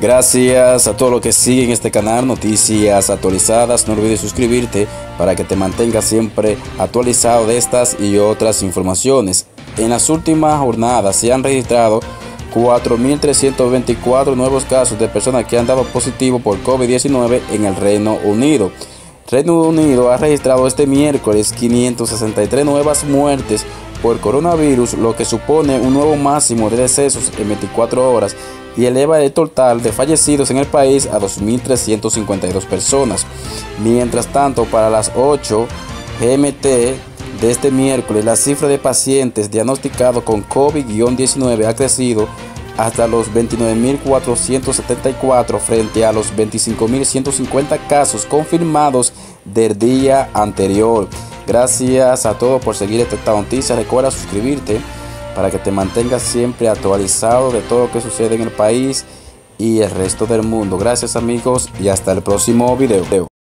Gracias a todos los que siguen este canal, noticias actualizadas. No olvides suscribirte para que te mantengas siempre actualizado de estas y otras informaciones. En las últimas jornadas se han registrado 4.324 nuevos casos de personas que han dado positivo por COVID-19 en el Reino Unido. Reino Unido ha registrado este miércoles 563 nuevas muertes por coronavirus, lo que supone un nuevo máximo de decesos en 24 horas y eleva el total de fallecidos en el país a 2.352 personas. Mientras tanto, para las 8 GMT de este miércoles, la cifra de pacientes diagnosticados con COVID-19 ha crecido hasta los 29.474 frente a los 25.150 casos confirmados del día anterior. Gracias a todos por seguir esta noticia. Recuerda suscribirte para que te mantengas siempre actualizado de todo lo que sucede en el país y el resto del mundo. Gracias amigos y hasta el próximo video.